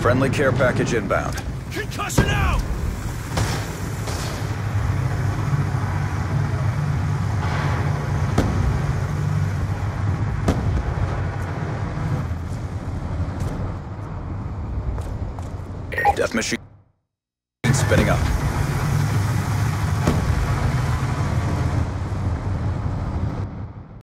Friendly care package inbound. Concussion out! Death machine spinning up.